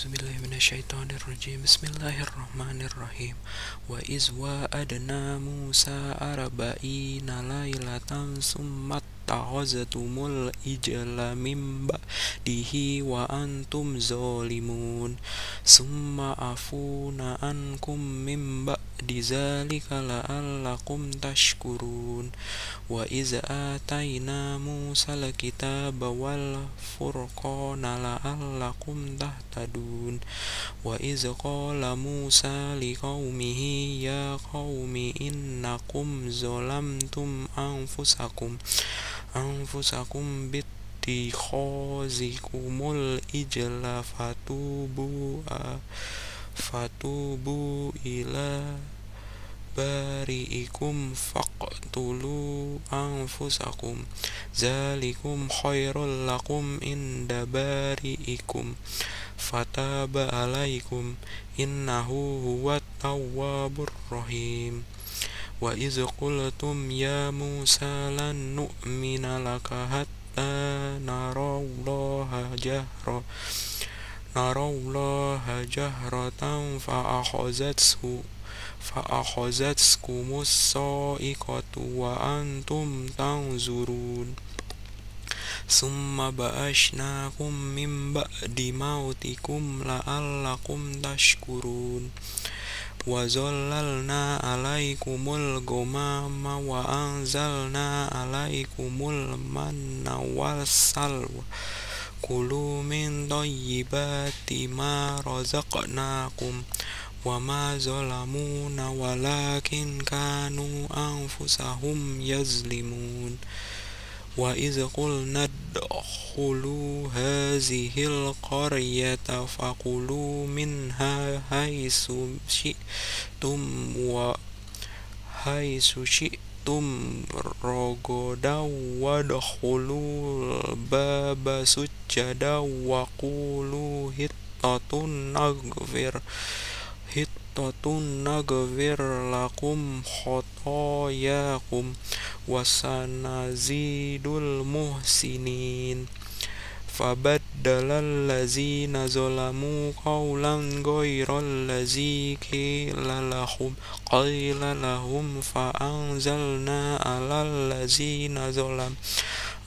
A'udzubillahiminasyaitonirrajim Bismillahirrahmanirrahim. Wa izwa adna Musa arba'ina laylatan summat ta'azatumul ijla min ba'dihi wa antum zalimun. Summa afuna ankum min ba'di zalika la'allakum tashkurun. Wa iz atayna Musa al-kitaba wal furqana la'allakum tahtadun. Wa iz qala Musa liqaumihi ya qaumi innakum zalamtum anfusakum. Anfusakum bittikhazikumul ijla fatubu fatubu ila bari'ikum faqtulu anfusakum. Zalikum khairul lakum inda bari'ikum. Fataba alaikum. Innahu huwat tawwabur rahim. Wa iz qultum ya Musa lan nu'mina laka hatta narallaha jahra. Narallaha jahratan fa akhazathu فأخذتكم الصائقة وأنتم تنظرون. ثم بأشناكم من بعد موتكم لعلكم تشكرون. وظللنا عليكم الغمام وأنزلنا عليكم المن والسلوى. كلوا من طيبات ما رزقناكم. وما ظلمونا ولكن كانوا أنفسهم يظلمون وإذ قلنا ادخلوا هذه القرية فكلوا منها حيث شئتم وحيث شئتم رغدا وادخلوا الباب سجدا وقولوا حطة نغفر حطة نغفر لكم خطاياكم وسنزيد المحسنين فبدل الذين ظلموا قولا غير الذي قيل لهم قيل لهم فأنزلنا على الذين ظلموا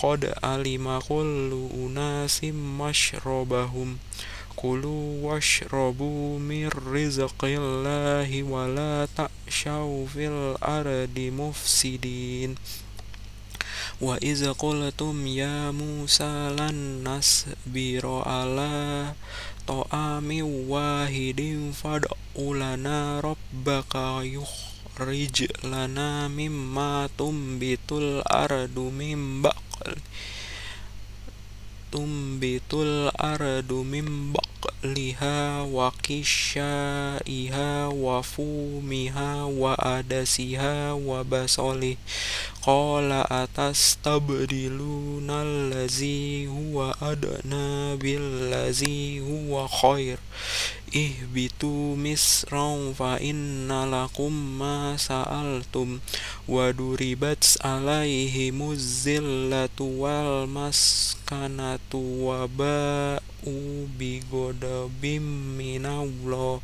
Qad alima kullu unasim mashrobahum Kulu washrabu mir rizqillahi wa la ta'shaw fil ardi mufsidin. Wa iza qultum ya Musa lan nasbiro ala ta'ami wahidin fad'ulana rabbaka yuh rijlana mimma tumbitul ardu mimbak tumbitul ardu mimbak liha wa kishaiha wa fumiha wa adasiha wa basoli. Qala atas tabdiluna allazi huwa adana billazi huwa khair ihbitu misraw fa inna lakum ma sa'altum wa duribat alaihimuz zillatu wal maskanatu wa ba'u bigodabim minallah.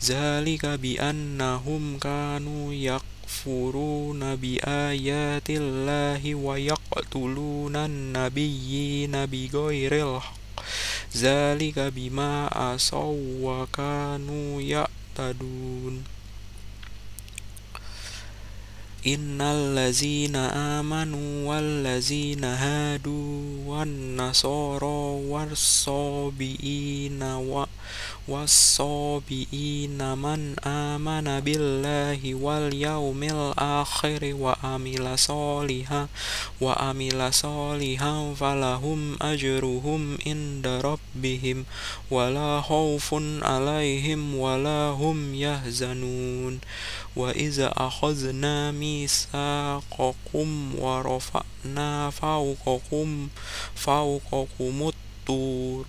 Zalika bi annahum kanu yak yakfuruna bi ayatillahi wa yaqtuluna nabiyyi nabi ghairil zalika bima asaw wa kanu ya'tadun. Innal lazina amanu wal lazina hadu wan nasoro was wa wasobiina man amana billahi wal yaumil akhir wa amila soliha wa amila soliha falahum ajruhum inda rabbihim wala khawfun alaihim wala hum yahzanun. Wa iza akhazna misaqakum wa rafa'na fawqakum fawqakumut tur.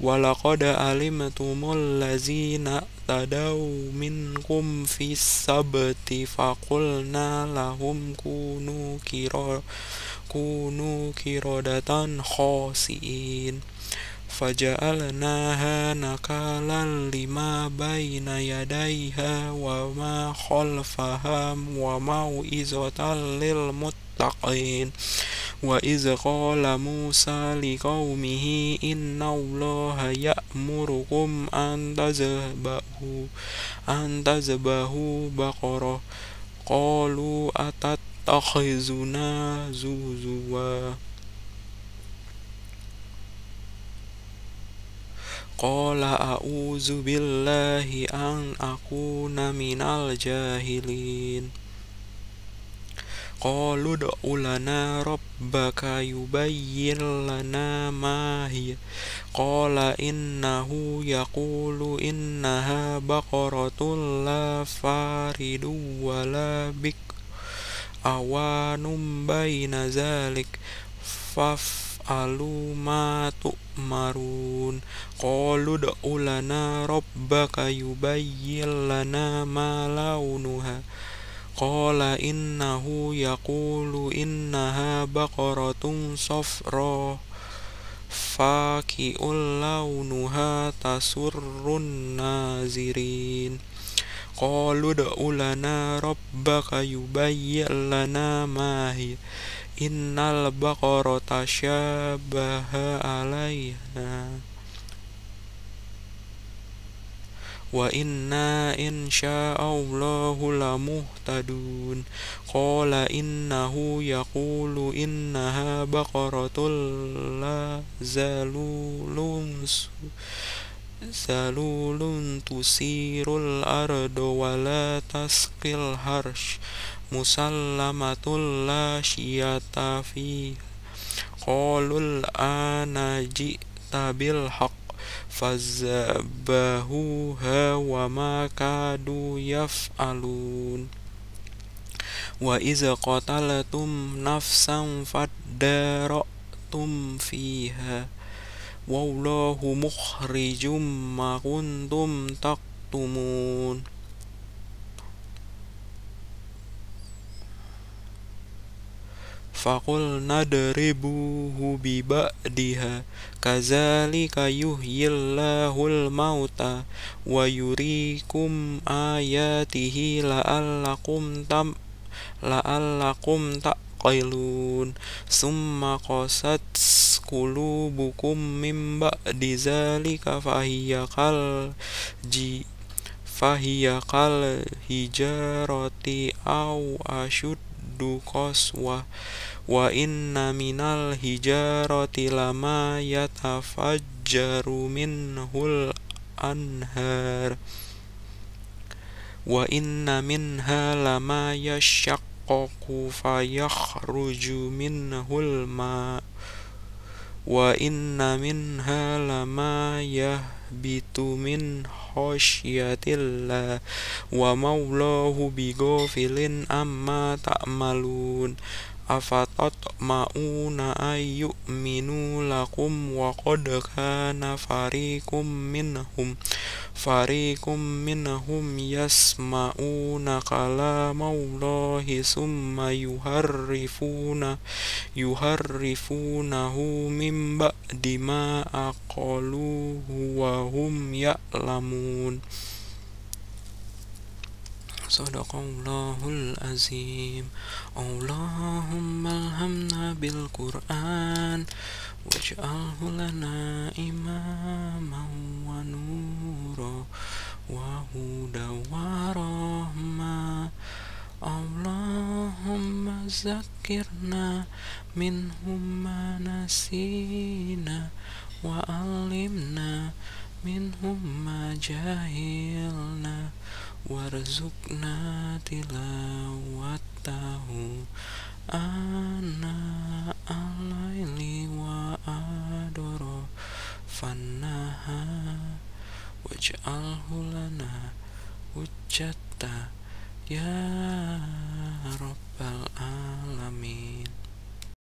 ولقد علمتم الذين اعتدوا منكم في السبت فقلنا لهم كونوا كرا كونوا كردة خاسئين فجعلناها نكالا لما بين يديها وما خلفها وموئزة للمتقين muttaqin wa iz qala Musa liqaumihi inna allaha ya'murukum an tazbahu an tazbahu baqara qalu atattakhizuna zuzuwa Qala a'udzu billahi an akuna minal jahilin qalu da'u lana rabbaka yubayyin lana ma hiya. Qala innahu yaqulu innaha baqaratun la faridu wa la bik. Awanum baina zalik. Faf'alu ma tu'marun. Qalu da'u lana rabbaka yubayyin lana ma launuha. Qala innahu yaqulu innaha baqaratun safra faki'ul launuha tasurrun nazirin. Qalu da'u lana rabbaka yubayyi' lana ma hiya innal baqarata syabaha wa inna insya'allahu lamuhtadun. Qala innahu yaqulu innaha baqaratul la zalulun zalulun tusirul ardo wala tasqil harsh musallamatul la syiyata fi qalul anaji tabil haq فذبحوها وما كادوا يفعلون وإذ قتلتم نفسا فادارأتم فيها والله مخرج ما كنتم تكتمون فقلنا اضربوه ببعدها كذلك يحيي الله الموتى ويريكم آياته لعلكم تم لعلكم تعقلون ثم قست قلوبكم من بعد ذلك فهي كالجي فهي كالحجارة أو أشد ardu koswa wa inna minal hijarati lama yatafajjaru minhul anhar. Wa inna minha lama yashaqqaqu fayakhruju minhul ma. Wa inna minha lama yah yahbitu min khosyatillah wa maulahu bigofilin amma ta'malun. Afatot ma'una ayu minu lakum wa qad kana farikum minhum. Farikum minhum yasma'una kalamallahi summa yuharrifuna yuharrifunahu min ba'di ma aqaluhu wa hum ya'lamun. Sadaqallahul azim Allahumma alhamna bil Qur'an Waj'alhu lana imaman wa nura Wa huda wa rahma. Allahumma zakirna minhum ma nasina Wa alimna minhum ma jahilna warzuqna tilawatahu ana alaili wa adoro fannaha waj'alhu lana hujjata ya rabbal alamin